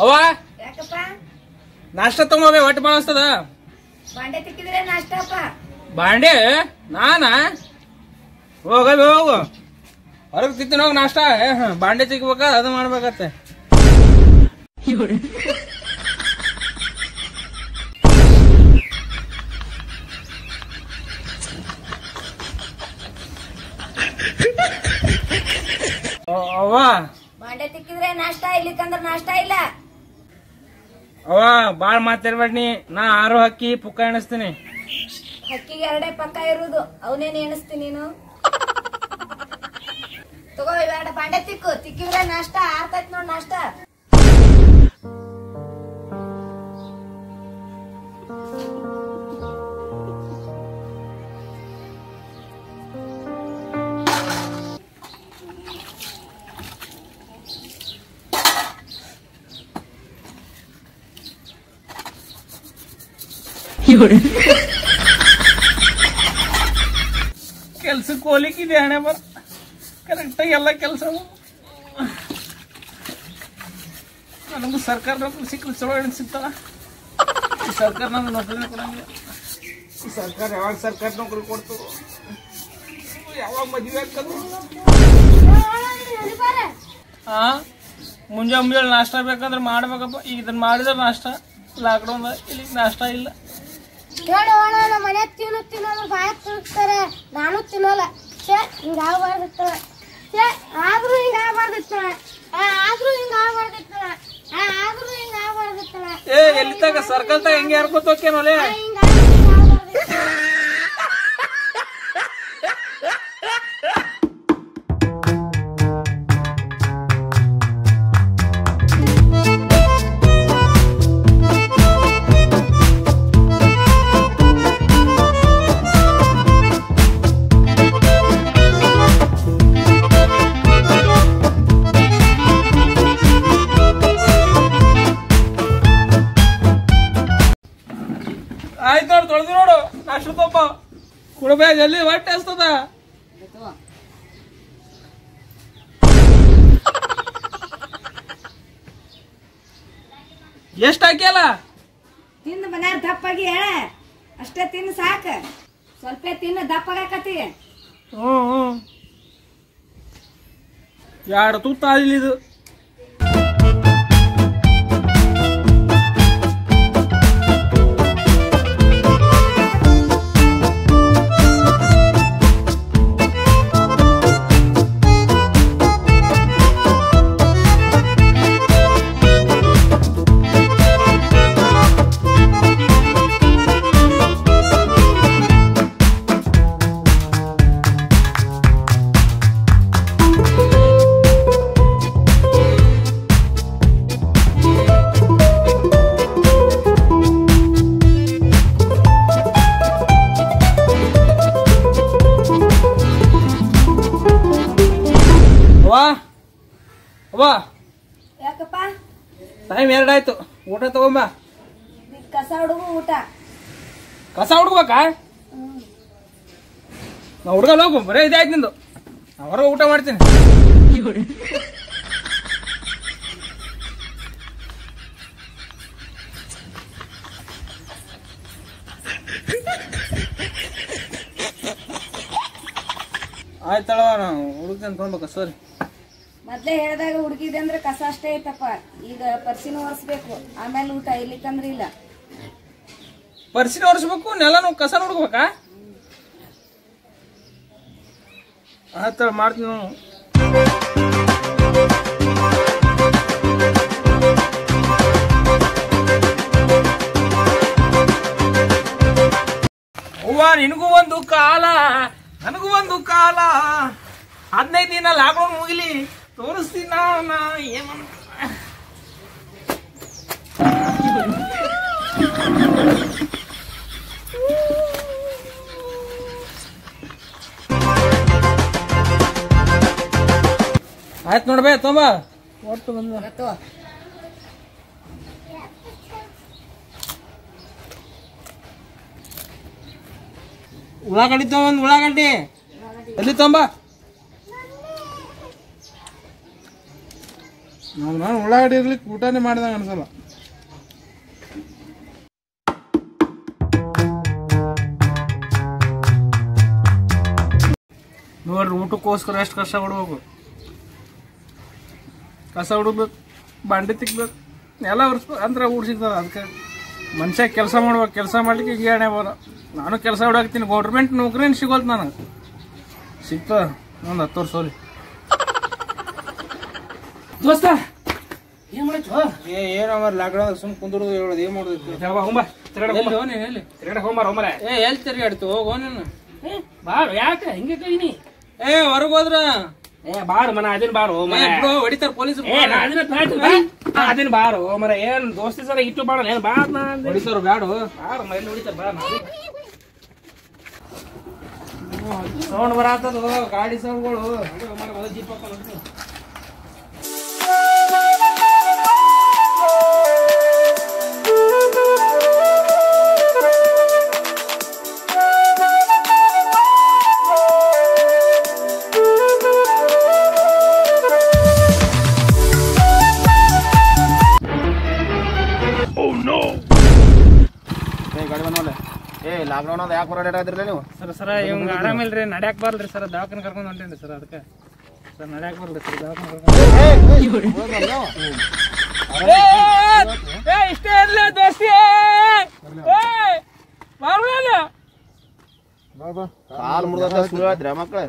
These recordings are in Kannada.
ಅವ್ವ? ಯಾಕಪ್ಪ? ನಾಷ್ಟ ತಗೊಂಬ ಹೊಟ್ಟೆ ಬಳಸ್ತದ ಬಾಂಡೆ ತಿಕ್ಕಿದ್ರೆ ನಾಷ್ಟಪ್ಪ. ಬಾಂಡೆ? ನಾನ? ಹೋಗ ಹೋಗು ಹೊರಗೆ ತಿಂತೀನಿ ಹೋಗಿ ನಾಷ್ಟ. ಬಾಂಡೆ ತಿಕ್ಬೇಕ ಅದು ಮಾಡ್ಬೇಕತ್ತೆ. ಅವ್- ಅವ್ವ? ಬಾಂಡೆ ತಿಕ್ಕಿದ್ರೆ ನಾಷ್ಟ ಇಲ್ಲಿಕಂದ್ರ ನಾಷ್ಟ ಇಲ್ಲ. ಅವ್ವ, ಬಾಳ್ ಮಾತಾಡ್ಬೇಡಿ ನಾ. ಆರು ಹಕ್ಕಿ ಪುಕ್ಕ ಎಣಿಸ್ತೀನಿ. ಹಕ್ಕಿಗೆ ಎರಡೇ ಪಕ್ಕ ಇರುದು. ಅವನೇನ್ ಎಣಿಸ್ತೀನಿ ನೀನು? ತಗೋ ಇವೆರಡು ಬಾಂಡೆ ತಿಕ್ಕು. ತಿಕ್ಕಿದ್ರೆ ನಾಷ್ಟ ಆರ್ತೈತ್ ನೋಡ್ ನಾಷ್ಟ. ಕೆಲ್ಸಕ್ಕೆ ಹೋಲಿಕ್ಕಿದೆ ಹಣೆ ಬರ್ ಕರೆಕ್ಟಾಗಿ ಎಲ್ಲ ಕೆಲಸ ನನಗೂ ಸರ್ಕಾರ ನೌಕರಿ ಸಿಕ್ಕಲು ಚಲೋ ಹೆಣ್ಣು ಸಿಗ್ತಾವ ಈ ಸರ್ಕಾರ ನಮ್ಗೆ ನೌಕರಿನೇ ಕೊಡಂಗಿಲ್ಲ ಈ ಸರ್ಕಾರ ಯಾವಾಗ ಸರ್ಕಾರ ನೌಕರಿ ಕೊಡ್ತು ಯಾವಾಗ ಮದುವೆ ಆಗ್ತದೆ ಹಾ ಮುಂಜಾನೆ ಮುಂಜಾನೆ ನಾಷ್ಟ ಬೇಕಂದ್ರೆ ಮಾಡ್ಬೇಕಪ್ಪ ಈಗ ಇದನ್ನ ಮಾಡಿದ್ರೆ ನಾಷ್ಟ ಲಾಕ್ಡೌನ್ ಇಲ್ಲಿ ನಾಷ್ಟ ಇಲ್ಲ ಹೇಳು ಅಣ್ಣ ನಮ್ಮ ಮನೆ ತಿನ್ನು ತಿನ್ನೋದು ಬಾಯ್ ತಿರುಗ್ತಾರೆ ನಾನು ತಿನ್ನೋಲ್ಲ. ಛೇ ಹಿಂಗ ಆಗ್ಬಾರ್ದಿತ್ತಳ ಛೇ ಆದ್ರೂ ಹಿಂಗ ಆಗ್ಬಾರ್ದಿತ್ತಳ ಆದ್ರೂ ಹಿಂಗ ಆಗ್ಬಾರ್ದಿತ್ತಳ ಆದ್ರೂ ಹಿಂಗ ಆಗ್ಬಾರ್ದಿತ್ತಳ ಏ ಎಲ್ಲಿ ತಗ ಸರ್ಕಲ್ ತಗ ಹೆಂಗೆ ಹರ್ಕೋತ ಹೋಗ್ಯನೋಲೆ ಹಿಂಗ ತಪ್ಪ ಕುಡಬೇ ಜಲ್ದಿ ಹೊಟ್ಟೆ ಹಸ್ತದ? ಎಷ್ಟ ಹಾಕ್ಯಲ್ಲ? ತಿಂದು ಮನ್ಯಾಗ ದಪ್ಪಾಗಿ ಹೇಳ. ಅಷ್ಟೇ ತಿನ್ನು ಸಾಕ. ಸ್ವಲ್ಪ ತಿನ್ನು ದಪ್ಪಾಗಕತಿ ಹ್ಮ್ ಹ್ಮ್. ಎರಡು ತುತ್ತ ಇದು ಅವ್ವ ಯಾಕಪ್ಪ? ಟೈಮ್ ಎರಡಾಯ್ತು. ಊಟ ತಗೊಂಬ. ಕಸ ಹುಡುಗು ಊಟ. ಕಸ ಹುಡ್ಕೋಬೇಕಾ ನಾ ಹುಡ್ಗಲ್ಲ ಹೋಗು ಬರೇ ಇದಾಯ್ತು ನಿಂದು. ನಾ ಹೊರಗೆ ಊಟ ಮಾಡ್ತೀನಿ. ಆಯ್ತಳವ ನಾವು ಹುಡುಕ್ತೇನೆ ತೊಗೊಬೇಕು ಸರಿ ಮೊದ್ಲೇ ಹೇಳಿದಾಗ ಹುಡುಗಿದೆ ಅಂದ್ರೆ ಕಸ ಅಷ್ಟೇ ಐತಪ್ಪ. ಈಗ ಪರ್ಸಿನ ಒರೆಸ್ಬೇಕು. ಆಮೇಲೆ ಊಟ ಇರ್ಲಿಕ್ಕಂದ್ರೆ ಇಲ್ಲ. ಪರ್ಸಿನ ಒರೆಸ್ಬೇಕು, ನೆಲನು ಕಸ ನೋಡ್ಬೇಕಾ ಆತ ಮಾಡ್ತೀನಿ ನಾನು. ಅವ್ವ, ನಿನಗೂ ಒಂದು ಕಾಲ, ನನಗೂ ಒಂದು ಕಾಲ. ಹದಿನೈದು ದಿನ ಲಾಕ್ಡೌನ್ ಮುಗಿಲಿ. ತೋರಿಸ್ತೀನಿ ನಾ ಆಯ್ತು ನೋಡ್ಬೇ ತೊಂಬ ಒಟ್ಟು ಬಂದು ಉಳ್ಳಾಗಡ್ಡಿ ತೊಗೊಂಡ್ ಉಳ್ಳಾಗಡ್ಡಿ. ಎಲ್ಲಿ ತೊಂಬ ನಮ್ದು ನಾನು ಉಳ್ಳಾಗಡ್ಡಿ ಇರ್ಲಿಕ್ಕೆ ಊಟನೇ ಮಾಡಿದಂಗೆ ಅನ್ಸಲ್ಲ. ನೋಡ್ರಿ ಊಟಕ್ಕೋಸ್ಕರ ಎಷ್ಟು ಕಷ್ಟ ಹೊಡ್ಬೇಕು ಕಸ ಹುಡುಗ್ಬೇಕು ಬಾಂಡೆ ತಿಕ್ಬೇಕು ಎಲ್ಲ ಉರ್ಸ್ಬೇಕು ಅಂದ್ರೆ ಊಟ ಸಿಗ್ತದೆ ಅದಕ್ಕೆ. ಮನುಷ್ಯ ಕೆಲಸ ಮಾಡ್ಬೇಕು, ಕೆಲಸ ಮಾಡ್ಲಿಕ್ಕೆ ಈಗ ಎಣ್ಣೆ ಬರ ನಾನು ಕೆಲಸ ಹೊಡಾಕ್ತೀನಿ ಗೌರ್ಮೆಂಟ್ ನೌಕರಿನ ಸಿಗೋಲ್ತು ನನಗೆ. ಸಿಗ್ತದೆ, ಒಂದು ಹತ್ತು ವರ್ಷ ದೋಸ್ತ ಏನ್ ಮಾಡಚ್ಚು ಏ ಏನು ಅಮರ್ ಲಾಕ್ಡೌನ್ ಸುಮ್ ಕುಂದ್ರು ಹೇಳೋದು ಏನ್ ಮಾಡೋದು? ಹೋಂಬ ತಿರ್ಗಾಡ ಎಲ್ಲಿ ತಿರ್ಗಾಡ ಹೋಂಬಾರ ಹೋಂಬಾರ ಏ ಎಲ್ಲಿ ತಿರ್ಗಾಡ್ತು? ಹೋಗೋ ನೀನು. ಬಾ ಯಾಕೆ? ಹಿಂಗೆ ಕೈನಿ ಏ ಹೊರಗ್ ಹೋದ್ರ? ಏ ಬಾರು ಮನ ಅದನ್ ಬಾರು ಮರ ಹೊಡಿತಾರ ಪೊಲೀಸ್ ಅದನ್ನ ತಾಯ್ತು ಬಾ. ಅದನ್ನ ಬಾರು ಮರ ಏನ್ ದೋಸ್ತಿ ಸಲ ಇಟ್ಟು ಬಾಡ ಏನ್ ಬಾ. ಹೊಡಿತಾರ ಬ್ಯಾಡು? ಬಾರು ಮ ಎಲ್ಲಿ ಹೊಡಿತಾರ ಬಾ ಸೌಂಡ್ ಬರತ್ತದ ಗಾಡಿ ಸೌಂಡ್ಗಳು. ಜೀಪ್ ಹಾಕೊಂಡು ಗಾಡಿ ಬಂದ್ಮೇಲೆ ಏ ಲಾಕ್ಡೌನ್ ಅದ ಯಾಕೆ ಹೊರಡಾಡಿದ್ರಲ್ಲ ನೀವು ಸರ್ ಸರ ಇವಂಗ ಆರಾಮಿಲ್ರಿ ನಡ್ಯಾಕ್ ಬಾರ್ಲ್ರಿ ಸರ್ ದವಾಖಾನೆ ಕರ್ಕೊಂಡು ಹೊಂಟೇನ್ರಿ ಸರ್ ಅದಕ್ಕೆ ಸರ್ ನಡ್ಯಾಕ್ ಬಾರ್ಲ್ರಿ ಸರ್ ದವಾಖಾನೆ ಕರ್ಕೊಂಡು ಏ ಇಷ್ಟೇ ಇರ್ಲಿ ದೋಸ್ತಿ ಕಾಲ್ ಮುರಿದ ಸುಳ್ಳು ಹೇಳ್ತೀರಾ ಮಕ್ಳು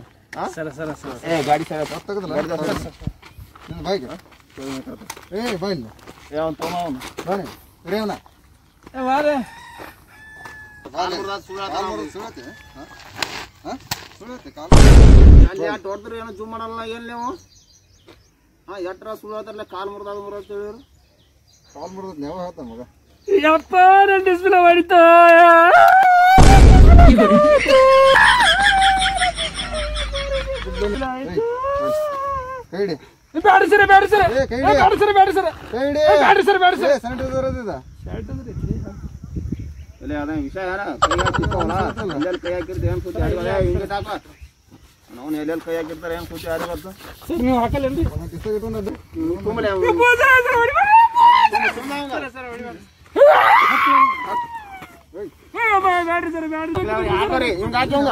ಸರ ಸರ ಸರ ಏ ಗಾಡಿ ಸರ್ ಗಾಡಿ ಏ ಬೈಲ್ ಏ ಅವ್ನು ತೊಗೊಂಬ ಅವ್ನು ಬನ್ನಿ ಹಿಡಿಯವನ ಕಾಲ್ ಮುರಿದ ಸುಳ್ಳು ಹೇಳ್ತಾನ ಸುಳತೆ ಸುಳತೆ ಕಾಲ ಅಲ್ಲಿ ಯಾಟ್ ಹೊಡ್ದ್ರಿ ಏನೋ ಜೂಮ್ ಮಾಡಲ್ಲ ಏನ್ ನೀವು? ಹಾ ಎಟ್ರ ಸುಳ್ಳು ಕಾಲ್ ಮುರಿದ ಅದು ಮುರಿದ ಹೇಳಿದ್ರು. ಕಾಲ್ ಮುರಿದ್ ನೆವ ಹೇಳ್ತಾನ ಮಗ. ಯಪ್ಪ ನನ್ನ ಡಿಸ್ಪ್ಲೇ ಕೈ ಬೇಡ ಸರ ಬೇಡ ಸರ. ಬೇಡ ಸರ ಬೇಡ ಸರ. ಬೇಡ ಸರ ಬೇಡ ಸರ. ಸ್ಯಾನಿಟೈಸರ್ ಅದಿದ ಇಲ್ಲಿ ಅದ ವಿಷಯ ಯಾರ ಕೈ ಹಾಕಿರ್ತಾವಲ್ಲ. ಎಲ್ಲೆಲ್ಲಿ ಕೈ ಹಾಕಿರ್ತೀವಿ ಏನ್ ಕೂತಿ ಯಾರಿಗೂ ಹಿಂಗೆ ಹಾಕ ನಾವು ಎಲ್ಲೆಲ್ಲಿ ಕೈ ಹಾಕಿರ್ತಾರೆ ಏನು ಕೂತಿ ಯಾರಿಗೂ ಬರ್ತ? ಸರ್ ನೀವು ಹಾಕಲ್ಲೇನ್ರಿ? ಇಟ್ಕೊಂಡದ್ದು. ತುಂಬಲೆ ಸರ್ ಹಿಂಗೆ ಹಾಕಿ ಹಂಗ?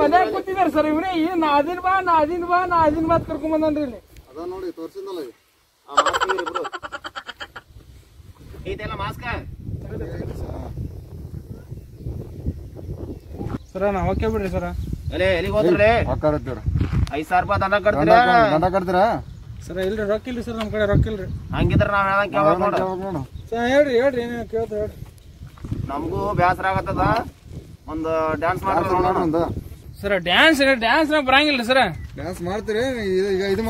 ಮನ್ಯಾಗ ಕೂತಿದಾರ ಸರ್ ಇವ್ರೆ. ಏನ್ ನಾದಿನ್ ಬಾ ನಾದಿನ್ ಬಾ ನಾದಿನ್ ಬಾ ಕರ್ಕೊಂಡ್ ಬಂದನ್ರಿ ಇಲ್ಲಿ. ಅದ ನೋಡಿ. ಆ ಮಾಸ್ಕ್ ಸರ ನಾ ಓಕೆ ಬಿಡ್ರಿ ಸರ? ಅಲ್ಲೇ ಎಲ್ಲಿಗೆ ಹೋದ್ರಿ? ಹಾಕಾರತ್ತೀರ. ಐದ್ ಸಾವಿರ ರೂಪಾಯಿ ದಂಡ ದಂಡ ಕಟ್ತೀರಾ ಕಟ್- ದಂಡ ಕಟ್ತೀರಾ? ಸರ ಇಲ್ರಿ ರೊಕ್ಕ ಇಲ್ರಿ ಸರ್ ನಮ್ ಕಡೆ ರೊಕ್ಕ ಇಲ್ರಿ. ಹಂಗಿದ್ರೆ ನಾವ್ ಹೇಳಂಗ್ ಕೇಳ್ಬೇಕು ನೋಡು. ಕೇಳ್ಬೇಕು ನೋಡು. ಸರ್ ಹೇಳ್ರಿ ಹೇಳ್ರಿ ಏನೇನು ಹೇಳ್ರಿ. ನಮಗೂ ಬೇಸರ ಆಗತ್ತದ? ಒಂದು ಡ್ಯಾನ್ಸ್ ಡ್ಯಾನ್ಸ್ ಮಾಡ್ರಿ ಮಾಡು ಒಂದು. ಸರ್ ಡ್ಯಾನ್ಸ್ ಡ್ಯಾನ್ಸ್ ಬರಂಗಿಲ್ರಿ ಸರ್. ಡ್ಯಾನ್ಸ್ ಮಾಡ್ತೀರಿ? ಇದು ಈಗ ಇದು.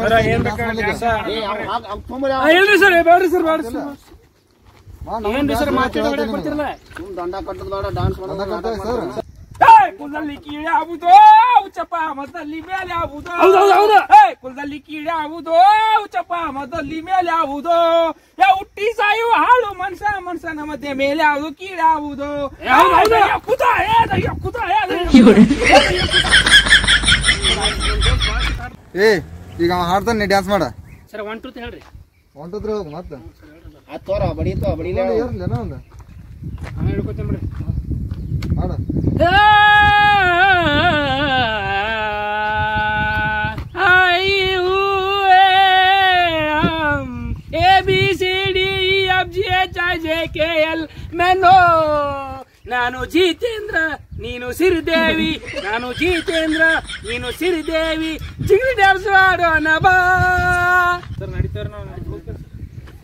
ಇಲ್ರಿ ಸರ್ ಬೇಡ್ರಿ ಸರ್ ಬೇಡ್ರಿ ಸರ್. ದಂಡ ಕಟ್ಟದ ಬೇಡ ಡ್ಯಾನ್ಸ್ ಮಾಡೋದು ಕಟ್ತೀವಿ ನಾಟಕ ಸರ್ ಮಾಡೋದು. ಕುಲದಲ್ಲಿ ಕೀಡೆ ಆಗುದೋ ಉಚ್ಚಪ್ಪ ಮತ್ತಲ್ಲಿ ಮೇಲೆ ಆಗುದೋ ಹೌದು ಹೌದು ಕುಲದಲ್ಲಿ ಕೀಡೆ ಆಗುದೋ ಉಚ್ಚಪ್ಪ ಮತ್ತಲ್ಲಿ ಮೇಲೆ ಆಗುದೋ ಯಾ ಹುಟ್ಟಿ ಸಾಯುವ ಹಾಳು ಮನ್ಸ ಮನ್ಸನ ಮಧ್ಯೆ ಮೇಲೆ ಆಗುದು ಕೀಡೆ ಆಗುದು ಕುದ ಕುದ ಏ ಈಗ ಅವ ಹಾಡ್ತಾನೆ ನೀ ಡ್ಯಾನ್ಸ್ ಮಾಡ. ಸರ್ ಒನ್ ಟು ಹೇಳ್ರಿ. ಹೊಂಟಿದ್ರು ಹೋಗು ಮತ್ತೆ. ಆತ್ ತೋರ ಬಡೀತೋ ಬಡೀಲೇ ಇರ್ಲೇನ ಒಂದು. ಆಮೇಲೆ ಹೇಳ್ಕೊತೀನಿ ಬಿಡ್ರಿ. ಮೆನೋ ನಾನು ಜಿತೇಂದ್ರ ನೀನು ಸಿರಿದೇವಿ. ನಾನು ಜಿತೇಂದ್ರ ನೀನು ಸಿರಿದೇವಿ. ಜಿಂಗಲಿ ಡ್ಯಾನ್ಸ್ ಆಡೋಣ ಬಾ. ಸರ್ ನಡೀತಾರ ನಾವು.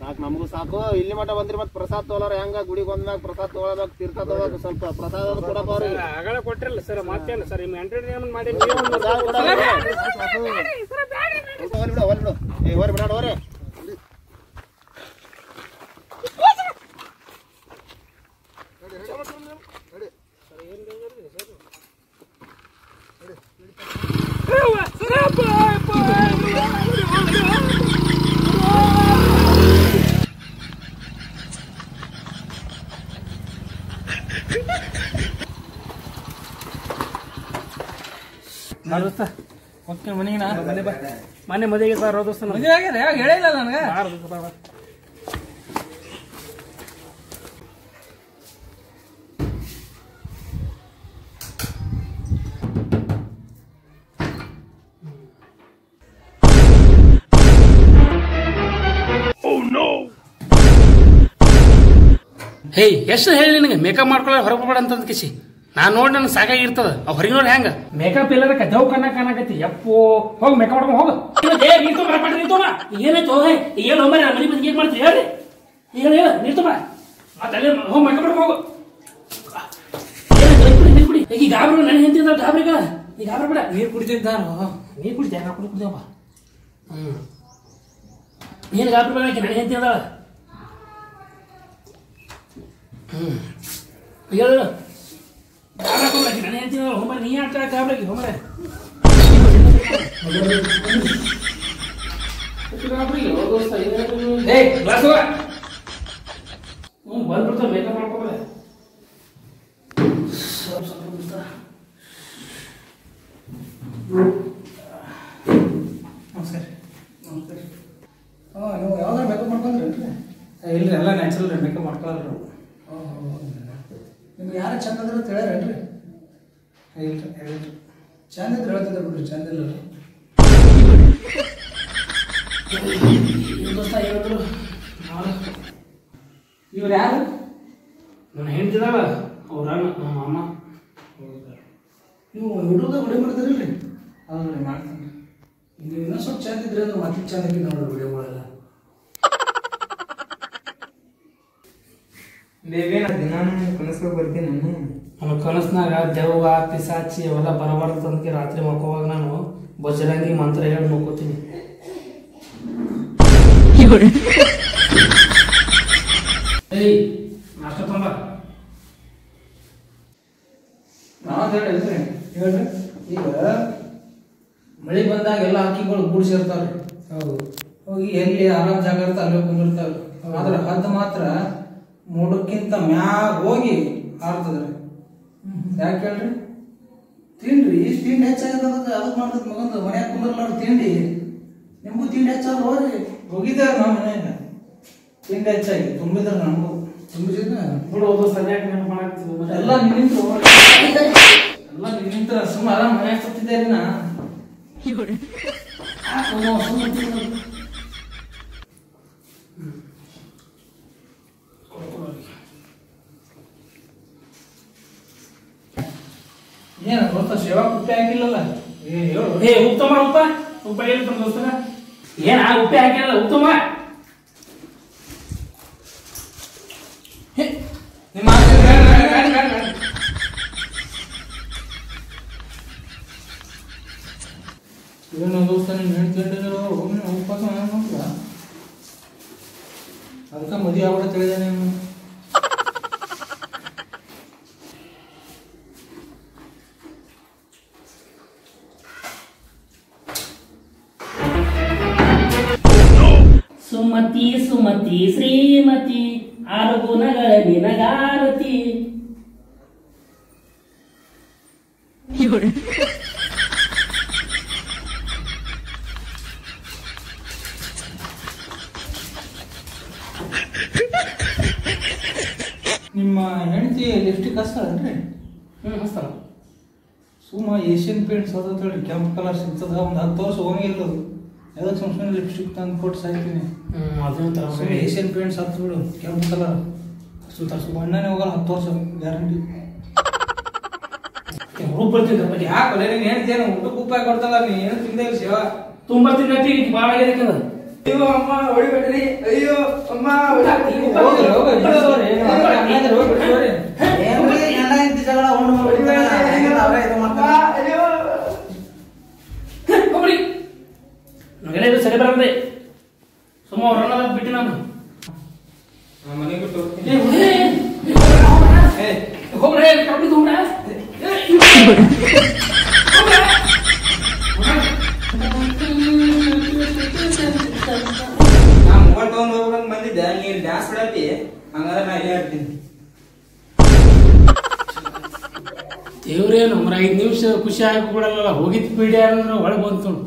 ಸಾಕು ನಮಗೂ ಸಾಕು. ಇಲ್ಲಿ ಮಠ ಬಂದ್ರಿ ಮತ್ತೆ ಪ್ರಸಾದ್ ತೋಲಾರ ಹೆಂಗ? ಗುಡಿಗೆ ಒಂದ್ಮ್ಯಾಗ ಪ್ರಸಾದ್ ತಗೊಳಬೇಕು ತೀರ್ಥ ತಗೋಬೇಕು ಸ್ವಲ್ಪ ಪ್ರಸಾದ ಕೊಡಪ್ಪ ಅವ್ರಿಗೆ ಆಗಲ ಕೊಟ್ಟಿರಲ್ಲ ಸರ್ ಮತ್ತೇನು ಸರ್ ನಿಮ್ಮ ಎಂಟರ್ಟೈನ್ಮೆಂಟ್ ಮಾಡಿ ಹೋಲ್ ಬಿಡು ಹೋಲ್ ಬಿಡು ಏ ಹೋರಿ ಬಿಡ ಹೋರಿ ದೋಸ್ತ ಓಕೆ ಮನೆಗೆ ನಾ. ಮೊನ್ನೆ ಮದುವೆಗೆ ಸರ್ ದೋಸ್ತ ಮದುವೆ ಆಗ್ಯದ ಯಾವಾಗ ಹೇಳಿಲ್ಲ ನನಗೆ? ಹೇ ಎಷ್ಟು ಹೇಳಿ ನಿನಗೆ? ಮೇಕಪ್ ಮಾಡ್ಕೊಳ್ಳೋ ಹೊರಗೆ ಬರ್ಬೇಡ ಅಂತ ಕಿಸಿ. ನಾನು ನೋಡಿ ನನಗೆ ಸಾಗ ಅವ್ ಹೊರಗೆ ನೋಡಿ ಹೆಂಗ? ಮೇಕಪ್ ಇಲ್ಲದ ಕದ್ದವ್ ಕಣ್ಣ ಕಾಣಕತ್ತಿ. ಯಪ್ಪೋ ಹೋಗಿ ಮೇಕಪ್ ಮಾಡ್ಕೊಂಡು ಹೋಗ. ನೀರ್ತು ನೀರ್ ತುಂಬ ಏನಾಯ್ತು? ಹೇ ಏನು ಹೋಗ್ಬಾರ ಮನೆ ಬಂದು ಏನ್ ಮಾಡ್ತೀರಿ? ಹೇಳಿ ಈಗ ಹೇಳ? ನೀರ್ತು ಬಾ ಮತ್ತೆ ಅಲ್ಲೇ ಹೋಗಿ ಮೇಕಪ್ ಮಾಡ್ಕೊಂಡು ಹೋಗು. ಈಗ ಈ ಗಾಬ್ರು ನನ್ನ ಹೆಂತಿದ್ದ ಗಾಬ್ರಿಗ. ಈಗ ಗಾಬ್ರ ಬೇಡ. ನೀರ್ ಕುಡಿತಿದ್ದ ನೀರ್ ಕುಡಿತ ನಾ ಕುಡಿ ಕುಡಿದಪ್ಪ ಹ್ಮ್. ನೀನು ಗಾಬ್ರಿ ಬೇಡ ನನ್ನ ಹೆಂತಿ ಅದಾಳ. ಹ್ಮ್. ಹೇಳು. ನಾನು ಹೇಳ್ತೀನಿ ಹೋಮರೆ ನೀ ಆಟ ಗಾಬ್ರಾಗಿ ಹೋಮರೆ ಬಂದ್ಬಿಡ್ತಾವೆ ಮೇಕಪ್ ಮಾಡ್ಕೊಬಾರೆ ಸ್ವಲ್ಪ ಸ್ವಲ್ಪ ಬಿಡ್ತಾ ನಮಸ್ಕಾರ ನಮಸ್ಕಾರ ಹಾಂ ನೀವು ಯಾವ್ದಾರು ಮೇಕಪ್ ಮಾಡ್ಕೊಂಡ್ರಿ ಇಲ್ರಿ ಎಲ್ಲ ನ್ಯಾಚುರಲ್ ರೀ ಮೇಕಪ್ ಮಾಡ್ಕೊಳ್ಳೋರು ನಿಮ್ಗೆ ಯಾರು ಚಂದ ಅಂದ್ರೆ ಅಂತ ಹೇಳ್ಯಾರೇನ್ರಿ ಇಲ್ರಿ ಹೇಳ್ರಿ. ಚಂದ ಇದ್ರೆ ಹೇಳ್ತಿದ್ದೆ ಬಿಡ್ರಿ ಚಂದ ಇಲ್ಲ ದೋಸ್ತ ಹೇಳಿದ್ರು ಇವ್ರು ಯಾರು? ನನ್ನ ಹೆಂಡ್ತಿದಾಳ? ಅವ್ರ ನಮ್ಮ ಅಮ್ಮ. ನೀವು ಹುಡುಗ ವಿಡಿಯೋ ಮಾಡ್ತೀರಲ್ರಿ? ಹೌದ್ರಿ ಮಾಡ್ತೀನಿ. ನೀವು ಇನ್ನೂ ಸ್ವಲ್ಪ ಚಂದ ಇದ್ರೆ ಅಂದ್ರೆ ಮತ್ತೆ ಚಂದ ಆಗಿ ನೋಡ್ರಿ ವಿಡಿಯೋಗಳೆಲ್ಲ ಬೇಗ ದಿನಾನು ಕನಸ್ಗಳು ಬರ್ತೀನಿ ನಾನು ನನ್ನ ಕನಸ್ನಾಗ ದೆವ್ವ ಪಿಸಾಚಿ ಅವೆಲ್ಲ ಬರಬಾರ್ದು ತಂದಕ್ಕೆ ರಾತ್ರಿ ಮಕ್ಕೋವಾಗ ನಾನು ಬಜರಂಗಿ ಮಂತ್ರ ಹೇಳಿ ಮುಕ್ಕೋತೀನಿ ಏಯ್ ನಾಷ್ಟ ತೊಂಬ. ಹೇಳ್ರಿ. ಈಗ ಮಳೆ ಬಂದಾಗ ಎಲ್ಲ ಹಕ್ಕಿಗಳು ಗೂಡ್ಸಿರ್ತಾವ್ರಿ. ಹೌದು. ಹೋಗಿ ಎಲ್ಲಿ ಆರಾಮ್ ಜಾಗ ಇರ್ತಾವ ಅಲ್ಲೇ ಕುಂದಿರ್ತಾವ್ರಿ. ಆದ್ರೆ ಹದ್ದು ಮಾತ್ರ ಮೂಡಕ್ಕಿಂತ ಮ್ಯಾಗ ಹೋಗಿ ಹಾರ್ತದ್ರಿ ಯಾಕೆ ಹೇಳ್ರಿ? ತಿಂಡ್ರಿ ಇಷ್ಟು ತಿಂಡಿ ಹೆಚ್ಚಾಗದ ಅದಕ್ಕೆ ಅದಕ್ಕೆ ಮಾಡ್ತದ ಮಗಂದು ಮನ್ಯಾಗ ಕುಂದ್ರಲ್ಲ ತಿಂಡಿ. ನಿಮಗೂ ತಿಂಡಿ ಹೆಚ್ಚಾಗ ಹೋಗ್ರಿ ಹೋಗಿದ್ದಾರೆ ನಮ್ಮ ಮನ್ಯಾಗ ತಿಂಡಿ ಹೆಚ್ಚಾಗಿ ತುಂಬಿದ್ರೆ ನಮಗೂ. ತುಂಬಿಸಿದ್ರೆ? ಬಿಡು ಓದೋ ಸರಿಯಾಗಿ ನೆನಪು ಮಾಡಾಕ್ತಿದ್ವು ಎಲ್ಲ ನಿಂತು ಎಲ್ಲ ನಿಂತ ಸುಮ್ಮ ಆರಾಮ್ ಮನೆ ಸತ್ತಿದ್ದೇರಿ ನಾ. ಏನ ಗೊತ್ತಾ ಸೇವಾ ಉಪ್ಪೆ ಹಾಕಿಲ್ಲಲ್ಲ? ಏ ಉತ್ತಮ ಉಪ್ಪ ಉಪ್ಪ. ಏನು ತಮ್ಮ ಏನ್ ಆ ಉಪ್ಪೆ ಹಾಕಿಲ್ಲ ಉತ್ತಮ ಶ್ರೀಮತಿ ಆರು ಗುಣಗಳ ನಿನಗಾರತಿ. ನಿಮ್ಮ ಹೆಂಡತಿ ಲಿಪ್ಸ್ಟಿಕ್ ಹಚ್ತಾಳನ್ರಿ ಹ್ಞೂ ಹಸ್ತಾರ ಸುಮ್ಮ ಏಷ್ಯನ್ ಪೇಂಟ್ಸ್ ಅದ ಕೆಂಪು ಕಲರ್ ಸಿಗ್ತದ ಒಂದು ಹತ್ತು ವರ್ಷ ಹೋಗಿಲ್ಲ ಅದು. ಯಾವ್ದಕ್ಕೆ ಸಂಸ್ಥೆ ಲಿಪ್ಸ್ಟಿಕ್ ತಂದು ಕೊಟ್ಟು ಸಾಯ್ತೀನಿ ತರ ಸುಮ್ಮನೆ ಏಷ್ಯನ್ ಪೇಂಟ್ಸ್ ಹತ್ತು ಬಿಡು ಕೆಂಪು ಕಲರ್ ಸುತ್ತಾರ ಬಣ್ಣನೇ ಹೋಗಲ್ಲ ಹತ್ತು ವರ್ಷ ಗ್ಯಾರಂಟಿ ರೂಪ್ ಯಾಕೆ ನೀನು ಹೇಳ್ತೇನೆ ಊಟಕ್ಕೆ ಉಪಾಯ ಕೊಡ್ತಲ್ಲ ನೀ ಏನು ತಿಂದೆ ಇಲ್ಲ ಶಿವ ತುಂಬಾ ತಿನ್ನತಿ ಭಾಳ ಅಯ್ಯೋ ಅಮ್ಮ ಹೊಡಿಬೇಡ್ರಿ ಅಯ್ಯೋ ಅಮ್ಮ ಹೋಗ್ಬಿಡಿ ನನಗೆಲ್ಲ ಇದು ಸರಿ ಬರಂದೆ ಸುಮ್ಮ ಅವ್ರನ್ನ ಬಿಟ್ಟು ನಾನು. ಮನೆ ಬಿಟ್ಟು ಏ. ನಾ ಮೊಬೈಲ್ ತಗೊಂಡ್ ಹೋಗ್ಬೇಕಂತ ಬಂದಿದ್ದೆ. ನೀನ್ ಡ್ಯಾನ್ಸ್ ಬಿಡತ್ತಿ? ಹಂಗಾದ್ರೆ ನಾ ಇಲ್ಲೇ ಇರ್ತೀನಿ. ದೇವ್ರೇನು ನಮ್ರ ಐದು ನಿಮಿಷ ಖುಷಿ ಆಗಿ ಬಿಡಲ್ಲ. ಹೋಗಿದ್ ಪೀಡೆ ಅಂದ್ರೆ ಒಳಗೆ ಬಂತು ನೋಡು.